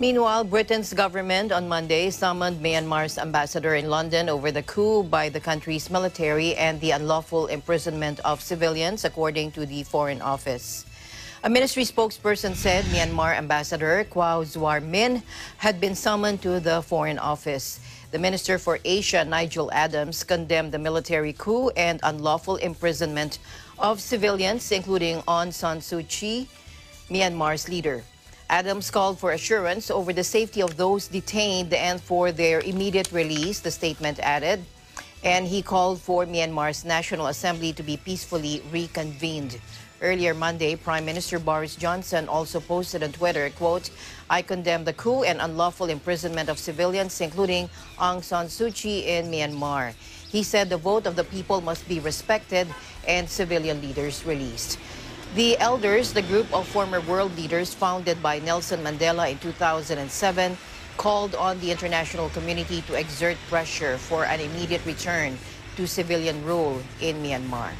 Meanwhile, Britain's government on Monday summoned Myanmar's ambassador in London over the coup by the country's military and the unlawful imprisonment of civilians, according to the Foreign Office. A ministry spokesperson said Myanmar ambassador Kyaw Zwar Minn had been summoned to the Foreign Office. The Minister for Asia, Nigel Adams, condemned the military coup and unlawful imprisonment of civilians, including Aung San Suu Kyi, Myanmar's leader. Adams called for assurance over the safety of those detained and for their immediate release, the statement added. And he called for Myanmar's National Assembly to be peacefully reconvened. Earlier Monday, Prime Minister Boris Johnson also posted on Twitter, quote, I condemn the coup and unlawful imprisonment of civilians, including Aung San Suu Kyi in Myanmar. He said the vote of the people must be respected and civilian leaders released. The Elders, the group of former world leaders founded by Nelson Mandela in 2007, called on the international community to exert pressure for an immediate return to civilian rule in Myanmar.